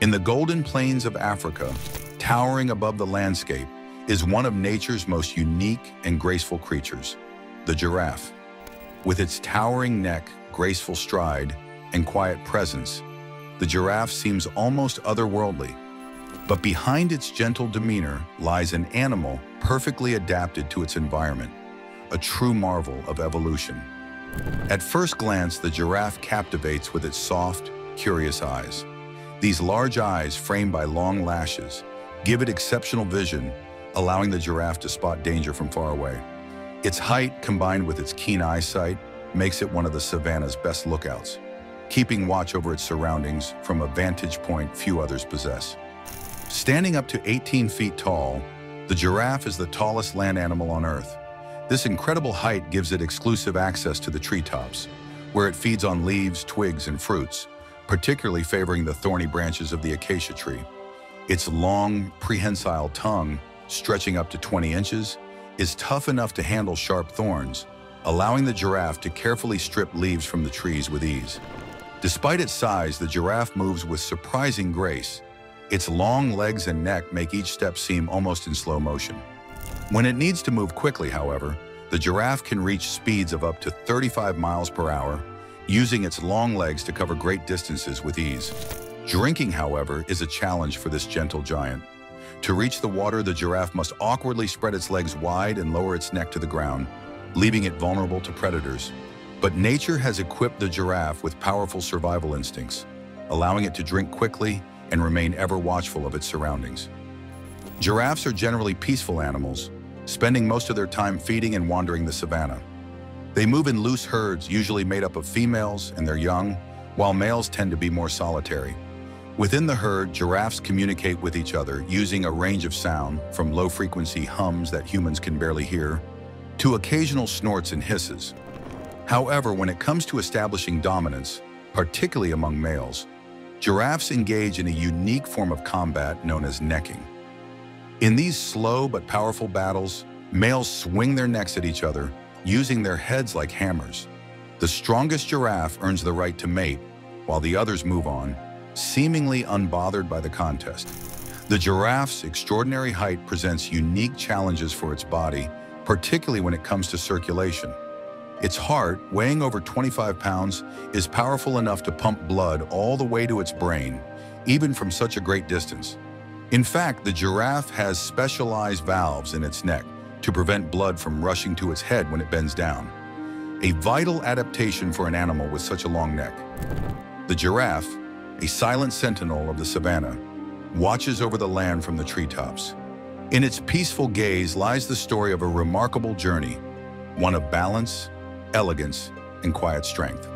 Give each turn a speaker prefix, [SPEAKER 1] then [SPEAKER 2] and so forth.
[SPEAKER 1] In the golden plains of Africa, towering above the landscape, is one of nature's most unique and graceful creatures, the giraffe. With its towering neck, graceful stride, and quiet presence, the giraffe seems almost otherworldly. But behind its gentle demeanor lies an animal perfectly adapted to its environment, a true marvel of evolution. At first glance, the giraffe captivates with its soft, curious eyes. These large eyes, framed by long lashes, give it exceptional vision, allowing the giraffe to spot danger from far away. Its height, combined with its keen eyesight, makes it one of the savanna's best lookouts, keeping watch over its surroundings from a vantage point few others possess. Standing up to 18 feet tall, the giraffe is the tallest land animal on Earth. This incredible height gives it exclusive access to the treetops, where it feeds on leaves, twigs, and fruits, particularly favoring the thorny branches of the acacia tree. Its long, prehensile tongue, stretching up to 20 inches, is tough enough to handle sharp thorns, allowing the giraffe to carefully strip leaves from the trees with ease. Despite its size, the giraffe moves with surprising grace. Its long legs and neck make each step seem almost in slow motion. When it needs to move quickly, however, the giraffe can reach speeds of up to 35 miles per hour using its long legs to cover great distances with ease. Drinking, however, is a challenge for this gentle giant. To reach the water, the giraffe must awkwardly spread its legs wide and lower its neck to the ground, leaving it vulnerable to predators. But nature has equipped the giraffe with powerful survival instincts, allowing it to drink quickly and remain ever watchful of its surroundings. Giraffes are generally peaceful animals, spending most of their time feeding and wandering the savanna. They move in loose herds, usually made up of females and their young, while males tend to be more solitary. Within the herd, giraffes communicate with each other using a range of sound, from low-frequency hums that humans can barely hear, to occasional snorts and hisses. However, when it comes to establishing dominance, particularly among males, giraffes engage in a unique form of combat known as necking. In these slow but powerful battles, males swing their necks at each other, using their heads like hammers. The strongest giraffe earns the right to mate, while the others move on, seemingly unbothered by the contest. The giraffe's extraordinary height presents unique challenges for its body, particularly when it comes to circulation. Its heart, weighing over 25 pounds, is powerful enough to pump blood all the way to its brain, even from such a great distance. In fact, the giraffe has specialized valves in its neck to prevent blood from rushing to its head when it bends down. A vital adaptation for an animal with such a long neck. The giraffe, a silent sentinel of the savanna, watches over the land from the treetops. In its peaceful gaze lies the story of a remarkable journey, one of balance, elegance, and quiet strength.